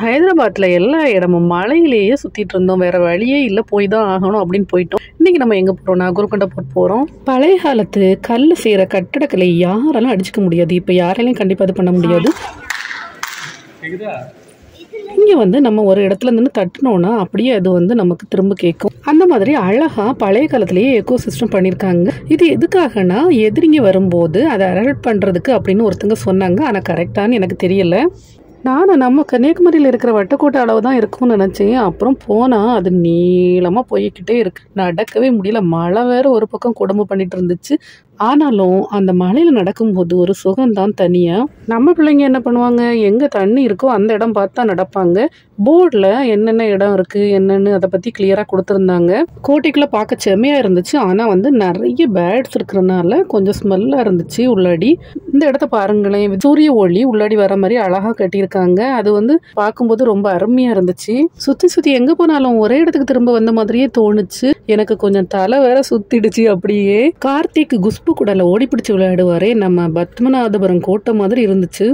ஹைதராபாத்தில் எல்லா இடமும் மலையிலேயே சுற்றிட்டு இருந்தோம். வேற வழியே இல்லை போய் தான் ஆகணும் அப்படின்னு போயிட்டோம். இன்னைக்கு நம்ம எங்கே போகிறோம்னா குருக்கண்டபுரம் போகிறோம் பழைய காலத்து கல் செய்கிற கட்டடக்கலை யாரெல்லாம் அடிச்சுக்க முடியாது. இப்போ யாராலையும் கண்டிப்பாக இது பண்ண முடியாது. இங்கே வந்து நம்ம ஒரு இடத்துல நின்று தட்டினோன்னா அப்படியே அது வந்து நமக்கு திரும்ப கேட்கும். அந்த மாதிரி அழகாக பழைய காலத்திலேயே எக்கோ சிஸ்டம் பண்ணியிருக்காங்க இது எதுக்காகனா எதிரிங்க வரும்போது அதை அலர்ட் பண்ணுறதுக்கு அப்படின்னு ஒருத்தங்க சொன்னாங்க. ஆனால் கரெக்டானு எனக்கு தெரியல. நானும் நம்ம கன்னியாகுமரியில் இருக்கிற வட்டக்கோட்டை அளவு தான் இருக்கும்னு நினச்சேன். அப்புறம் போனால் அது நீளமாக போய்கிட்டே இருக்கு. நடக்கவே முடியல. மழை வேற ஒரு பக்கம் குடும்பம் பண்ணிட்டு இருந்துச்சு. ஆனாலும் அந்த மலையில் நடக்கும்போது ஒரு சுகம்தான் தனியாக நம்ம பிள்ளைங்க என்ன பண்ணுவாங்க? எங்கே தண்ணி இருக்கோ அந்த இடம் பார்த்தா நடப்பாங்க. போர்டில் என்னென்ன இடம் இருக்குது என்னென்னு அதை பற்றி கிளியராக கொடுத்துருந்தாங்க. கோட்டைக்குள்ளே பார்க்க செம்மையாக இருந்துச்சு. ஆனால் வந்து நிறைய பேட்ஸ் இருக்கிறனால கொஞ்சம் ஸ்மெல்லாக இருந்துச்சு உள்ளாடி. இந்த இடத்த பாருங்களேன். சூரிய ஒளி உள்ளாடி வர மாதிரி அழகாக கட்டியிருக்காங்க. அது வந்து பார்க்கும்போது ரொம்ப அருமையாக இருந்துச்சு. சுற்றி சுற்றி எங்கே போனாலும் ஒரே இடத்துக்கு திரும்ப வந்த மாதிரியே தோணுச்சு. எனக்கு கொஞ்சம் தலை வேற சுத்திடுச்சு அப்படியே. கார்த்திக் குஷ்பு கூடல ஓடி பிடிச்சி விளையாடுவாரே. நம்ம பத்மநாதபுரம் கோட்டை மாதிரி இருந்துச்சு.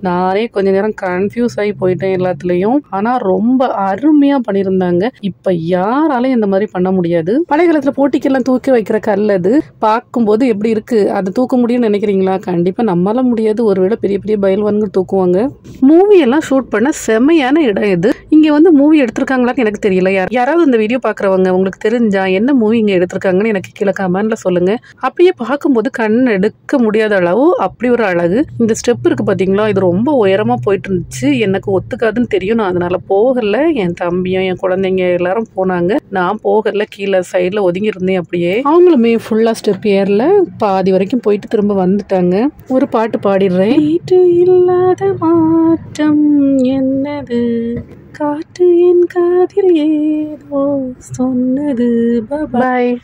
நானே கொஞ்ச நேரம் கன்ஃபியூஸ் ஆகி போயிட்டேன் எல்லாத்துலேயும். ஆனால் ரொம்ப அருமையாக பண்ணியிருந்தாங்க. இப்போ யாராலையும் இந்த மாதிரி பண்ண முடியாது. பழைய காலத்தில் போட்டிக்கெல்லாம் தூக்கி வைக்கிற கல் அது. பார்க்கும்போது எப்படி இருக்கு? அதை தூக்க முடியும்னு நினைக்கிறீங்களா? கண்டிப்பாக நம்மளால முடியாது. ஒருவேளை பெரிய பெரிய பயல்வான்கள் தூக்குவாங்க. மூவி எல்லாம் ஷூட் பண்ண செமையான இடம் இது. இங்கே வந்து மூவி எடுத்திருக்காங்களான்னு எனக்கு தெரியல. யார் யாராவது இந்த வீடியோ பார்க்குறவங்க உங்களுக்கு தெரிஞ்சா என்ன மூவி இங்கே எடுத்திருக்காங்கன்னு எனக்கு கீழே கமெண்ட்ல சொல்லுங்க. அப்படியே பார்க்கும்போது கண் எடுக்க முடியாத அளவு அப்படி ஒரு அழகு. இந்த ஸ்டெப் இருக்கு பார்த்தீங்களா இது ரொம்ப உயரமாக போயிட்டு இருந்துச்சு எனக்கு ஒத்துக்காதுன்னு தெரியும். நான் அதனால் போகல. என் தம்பியும் என் குழந்தைங்க எல்லாரும் போனாங்க. நான் போகல. கீழே சைடில் ஒதுங்கி இருந்தேன் அப்படியே. அவங்களுமே ஃபுல்லாக ஸ்டெப் ஏறல. பாதி வரைக்கும் போயிட்டு திரும்ப வந்துட்டாங்க. ஒரு பாட்டு பாடிடுறேன். வீட்டு இல்லாத மாற்றம் என்னது? காற்று என் காதில் ஏதோ சொன்னது. பாய்